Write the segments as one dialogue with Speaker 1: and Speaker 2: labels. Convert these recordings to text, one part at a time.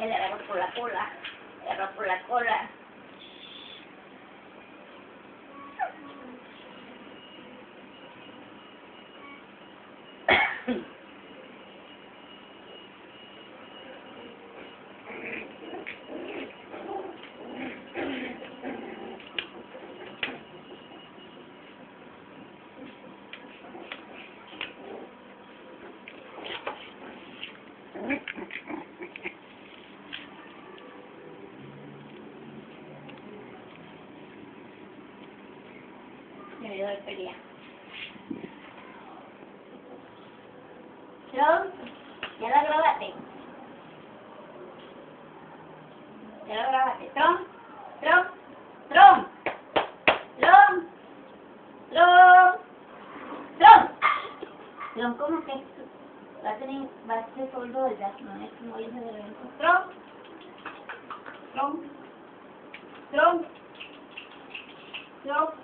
Speaker 1: Él agarró por la cola. Agarró por la cola. De pelea. Tron, ya la grabaste. Ya la grabaste. Tron, Tron, Tron, Tron, Tron, Tron. Tron, ¿cómo que va a tener, va a ser sordo ya, no es como irse de evento. Tron, Tron, Tron, Tron.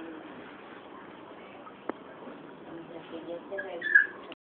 Speaker 1: свидетеля